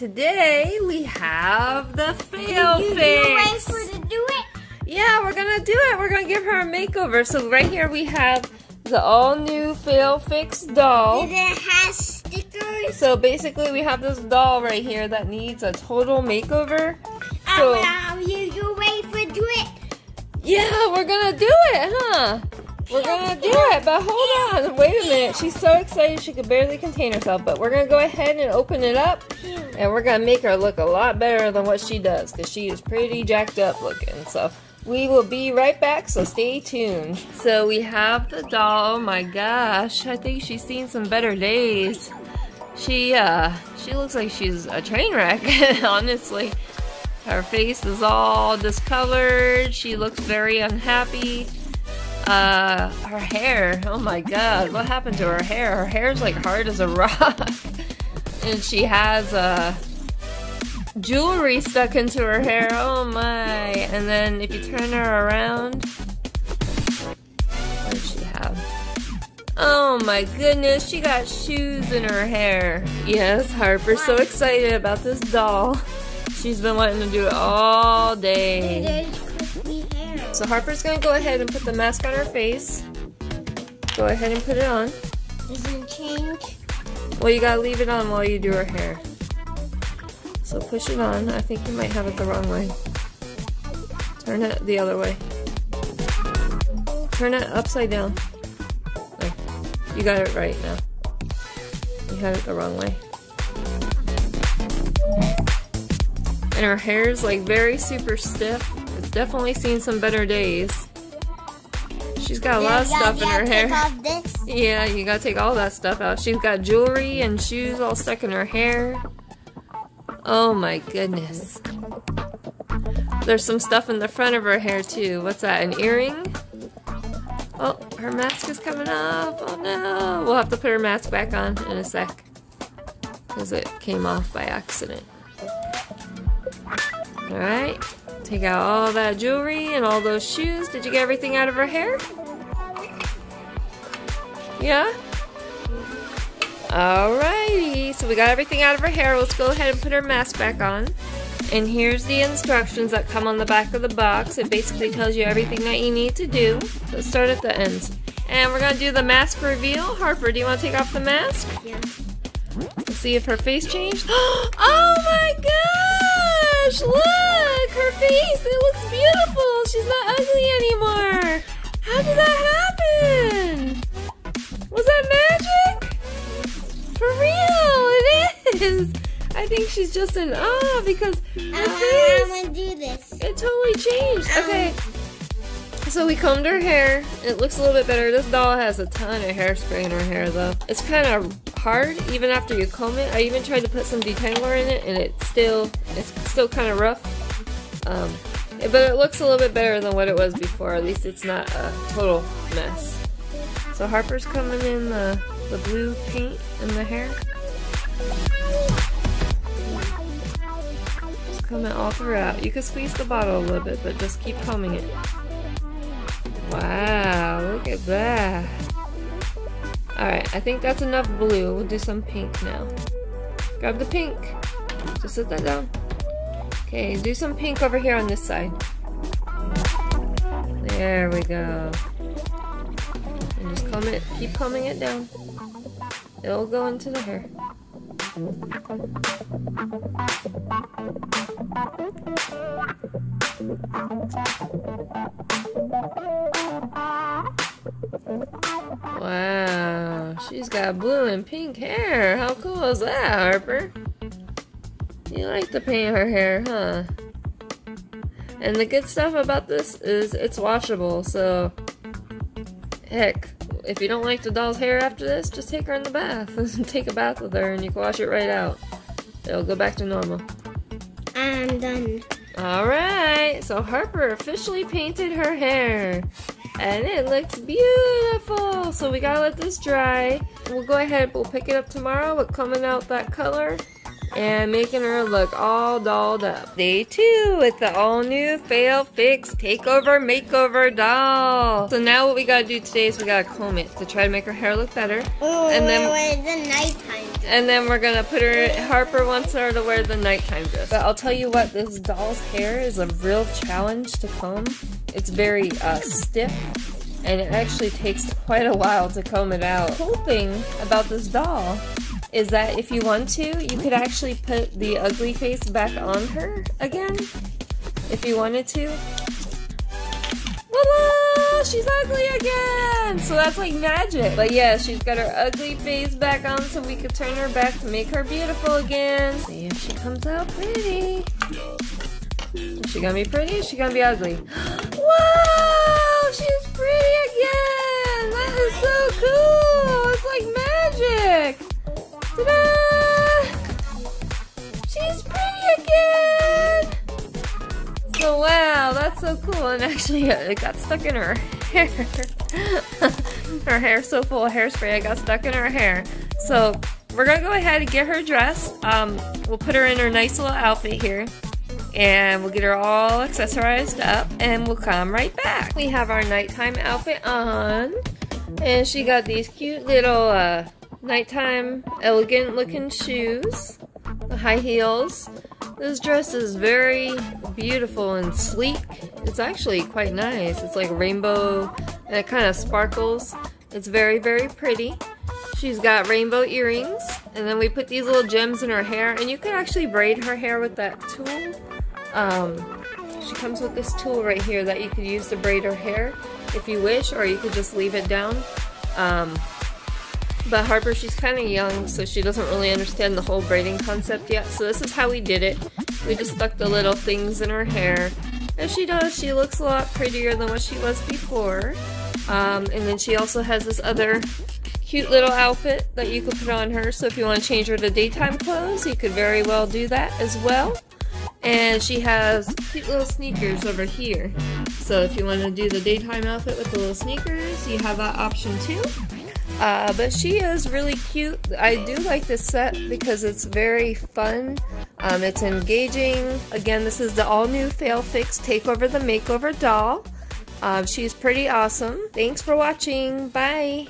Today we have the fail you fix. Ready to do it? Yeah, we're gonna do it. We're gonna give her a makeover. So right here we have the all new fail fix doll. And it has stickers. So basically we have this doll right here that needs a total makeover. So, um, you, you ready to do it? yeah, we're gonna do it, huh? We're gonna do it, but hold on, wait a minute. She's so excited she could barely contain herself, but we're gonna go ahead and open it up and we're gonna make her look a lot better than what she does because she is pretty jacked up looking. So we will be right back, so stay tuned. So we have the doll. Oh my gosh, I think she's seen some better days. She uh she looks like she's a train wreck, honestly. Her face is all discolored. She looks very unhappy. Uh, her hair. Oh my god, what happened to her hair? Her hair's like hard as a rock. And she has uh jewelry stuck into her hair. Oh my. And then if you turn her around, what does she have? Oh my goodness, she got shoes in her hair. Yes, Harper's so excited about this doll. She's been wanting to do it all day. There's crispy hair. So Harper's gonna go ahead and put the mask on her face. Go ahead and put it on. Doesn't change. Well, you gotta leave it on while you do her hair. So push it on. I think you might have it the wrong way. Turn it the other way. Turn it upside down. There. You got it right now. You had it the wrong way. And her hair's like very super stiff. It's definitely seen some better days. She's got a lot of stuff in her hair. Yeah, you gotta take all that stuff out. She's got jewelry and shoes all stuck in her hair. Oh my goodness. There's some stuff in the front of her hair too. What's that, an earring? Oh, her mask is coming off. Oh no. We'll have to put her mask back on in a sec. Because it came off by accident. Alright. Take out all that jewelry and all those shoes. Did you get everything out of her hair? Yeah? Alrighty, so we got everything out of her hair. Let's go ahead and put her mask back on. And here's the instructions that come on the back of the box. It basically tells you everything that you need to do. Let's start at the ends. And we're gonna do the mask reveal. Harper, do you wanna take off the mask? Yeah. Let's see if her face changed. Oh my gosh! Look! Her face! It looks beautiful! She's not ugly anymore! How did that happen? Is! I think she's just in awe because her face, gonna do this. it totally changed. Okay. So we combed her hair. It looks a little bit better. This doll has a ton of hairspray in her hair though. It's kind of hard even after you comb it. I even tried to put some detangler in it and it's still it's still kind of rough. Um, but it looks a little bit better than what it was before. At least it's not a total mess. So Harper's coming in the, the blue paint in the hair. Comb it all throughout. You can squeeze the bottle a little bit, but just keep combing it. Wow, look at that. Alright, I think that's enough blue. We'll do some pink now. Grab the pink. Just set that down. Okay, do some pink over here on this side. There we go. And just comb it, keep combing it down. It'll go into the hair. Wow, she's got blue and pink hair. How cool is that, Harper? You like to paint her hair, huh? And the good stuff about this is it's washable, so heck, if you don't like the doll's hair after this, just take her in the bath. take a bath with her and you can wash it right out. It'll go back to normal. I'm done. Alright, so Harper officially painted her hair. And it looks beautiful. So we gotta let this dry. We'll go ahead, we'll pick it up tomorrow with coming out that color and making her look all dolled up. Day two with the all new Fail Fix Takeover Makeover doll. So now what we gotta do today is we gotta comb it to try to make her hair look better. Oh, And then- wait, it's the nighttime. And then we're gonna put her, Harper wants her to wear the nighttime dress. But I'll tell you what, this doll's hair is a real challenge to comb. It's very uh, stiff and it actually takes quite a while to comb it out. The cool thing about this doll is that if you want to, you could actually put the ugly face back on her again, if you wanted to. Voila! She's ugly again! So that's like magic. But yeah, she's got her ugly face back on so we could turn her back to make her beautiful again. See if she comes out pretty. Is she gonna be pretty? Is she gonna be ugly? Wow! She's pretty again! So wow, that's so cool. And actually, it got stuck in her hair. her hair's so full of hairspray, it got stuck in her hair. So we're gonna go ahead and get her dressed. Um, we'll put her in her nice little outfit here. And we'll get her all accessorized up and we'll come right back. We have our nighttime outfit on. And she got these cute little uh, nighttime elegant looking shoes. The high heels. This dress is very beautiful and sleek. It's actually quite nice. It's like rainbow and it kind of sparkles. It's very, very pretty. She's got rainbow earrings. And then we put these little gems in her hair. And you can actually braid her hair with that tool. Um, she comes with this tool right here that you could use to braid her hair if you wish, or you could just leave it down. Um, but Harper, she's kind of young, so she doesn't really understand the whole braiding concept yet. So this is how we did it. We just stuck the little things in her hair. And she does, she looks a lot prettier than what she was before. Um, and then she also has this other cute little outfit that you could put on her. So if you want to change her to daytime clothes, you could very well do that as well. And she has cute little sneakers over here. So if you want to do the daytime outfit with the little sneakers, you have that option too. Uh, but she is really cute. I do like this set because it's very fun. Um, it's engaging. Again, this is the all-new Fail Fix Takeover the Makeover doll. Um, she's pretty awesome. Thanks for watching. Bye.